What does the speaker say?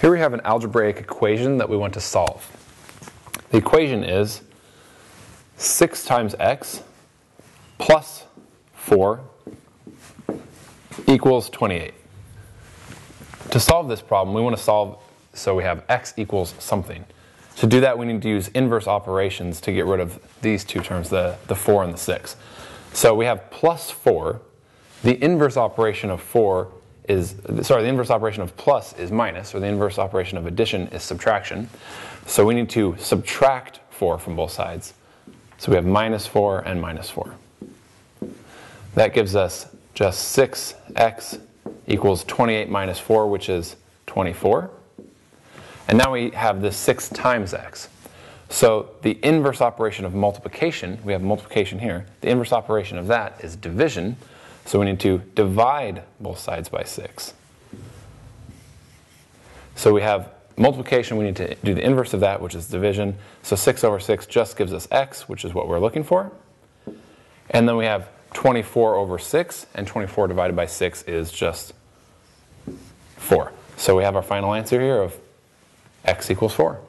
Here we have an algebraic equation that we want to solve. The equation is 6 times x plus 4 equals 28. To solve this problem, we want to solve so we have x equals something. To do that, we need to use inverse operations to get rid of these two terms, the, the 4 and the 6. So we have plus 4. The inverse operation of 4 is, sorry, the inverse operation of plus is minus, or the inverse operation of addition is subtraction. So we need to subtract 4 from both sides. So we have minus 4 and minus 4. That gives us just 6x equals 28 minus 4, which is 24. And now we have this 6 times x. So the inverse operation of multiplication, we have multiplication here, the inverse operation of that is division. So we need to divide both sides by 6. So we have multiplication, we need to do the inverse of that, which is division. So 6 over 6 just gives us x, which is what we're looking for. And then we have 24 over 6, and 24 divided by 6 is just 4. So we have our final answer here of x equals 4.